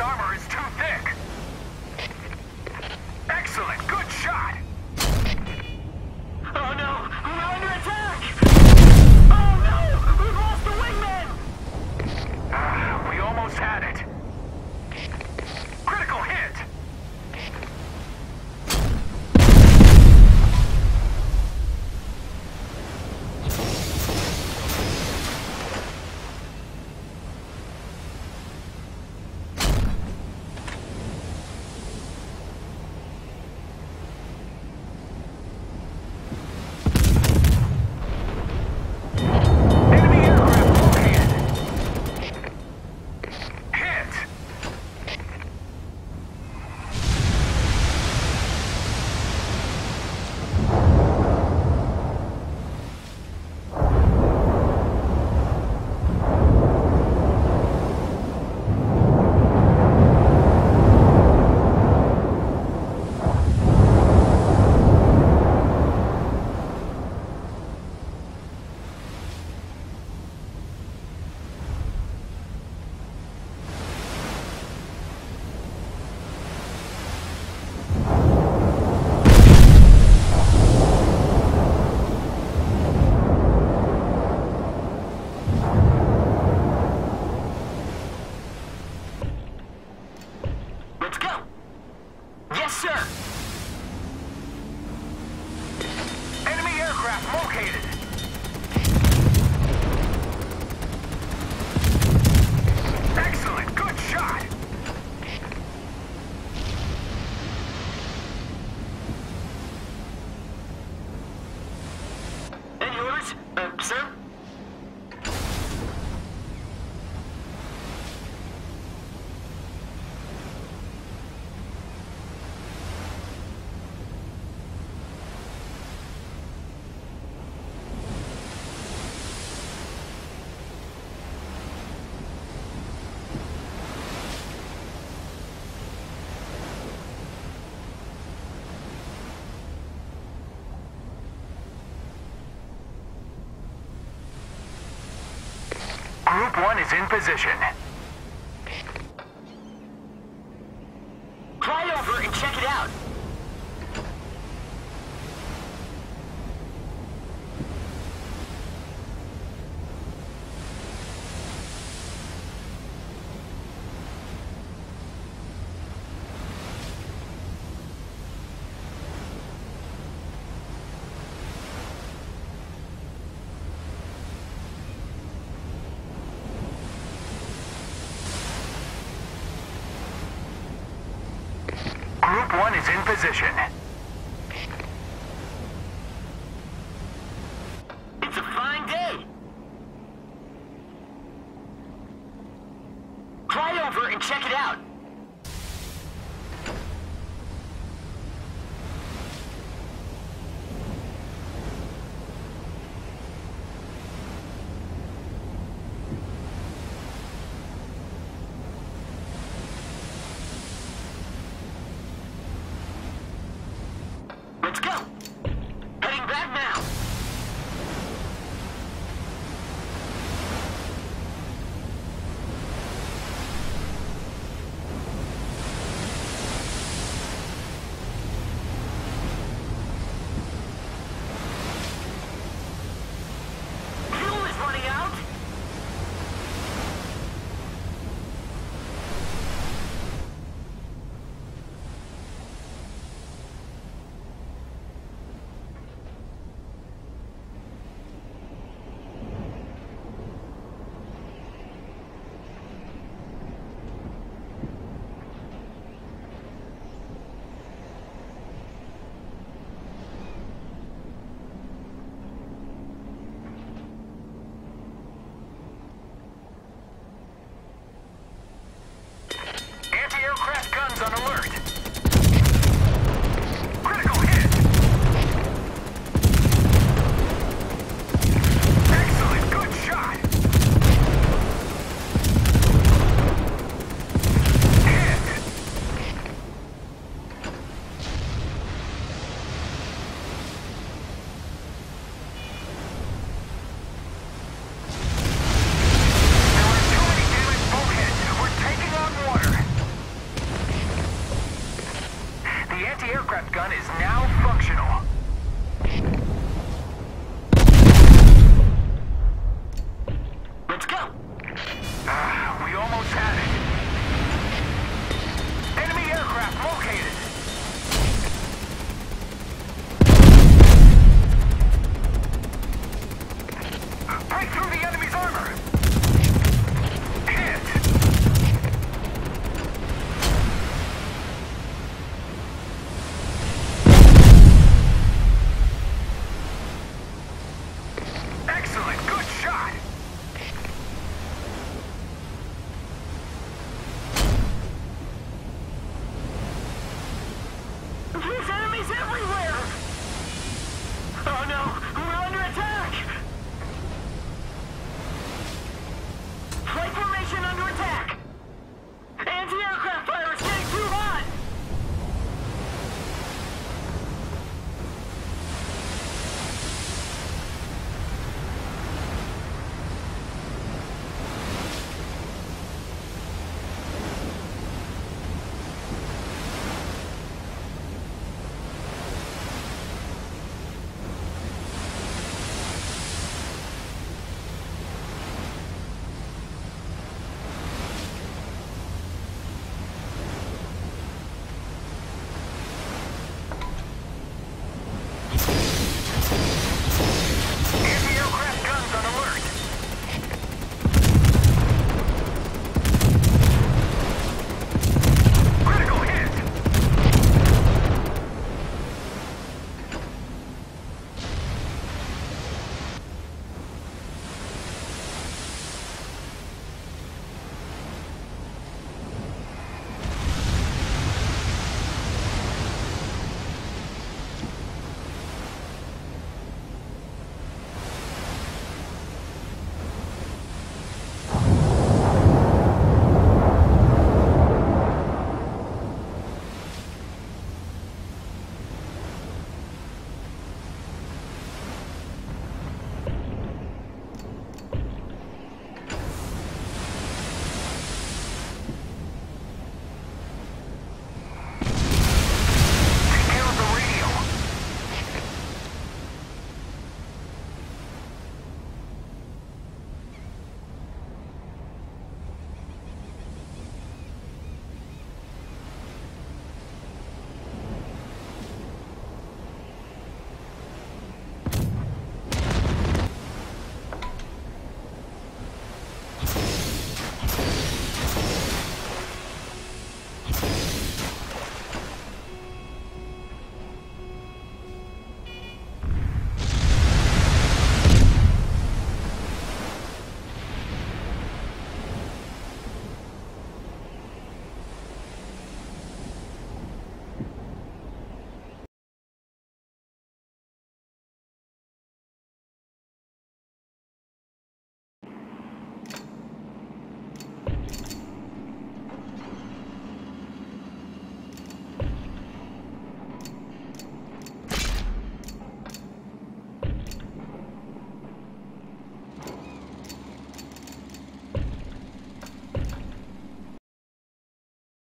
armor is too Group one is in position. Fly over and check it out! Group one is in position. It's a fine day! Fly over and check it out!